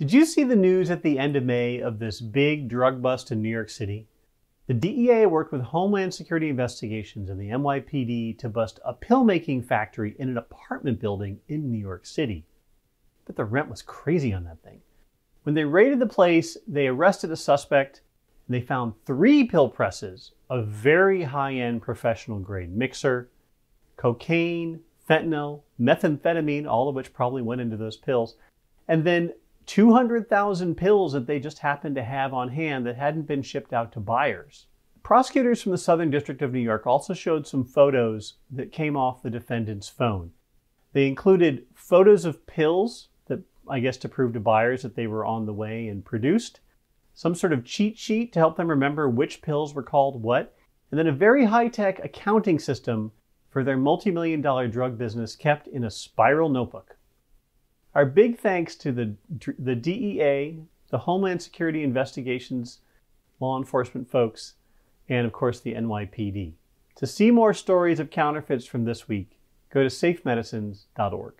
Did you see the news at the end of May of this big drug bust in New York City? The DEA worked with Homeland Security Investigations and the NYPD to bust a pill making factory in an apartment building in New York City. But the rent was crazy on that thing. When they raided the place, they arrested a suspect and they found three pill presses, a very high end professional grade mixer, cocaine, fentanyl, methamphetamine, all of which probably went into those pills, and then 200,000 pills that they just happened to have on hand that hadn't been shipped out to buyers. Prosecutors from the Southern District of New York also showed some photos that came off the defendant's phone. They included photos of pills that, I guess, to prove to buyers that they were on the way and produced, some sort of cheat sheet to help them remember which pills were called what, and then a very high tech accounting system for their multi million dollar drug business kept in a spiral notebook. Our big thanks to the, the DEA, the Homeland Security Investigations, law enforcement folks, and of course the NYPD. To see more stories of counterfeits from this week, go to safemedicines.org.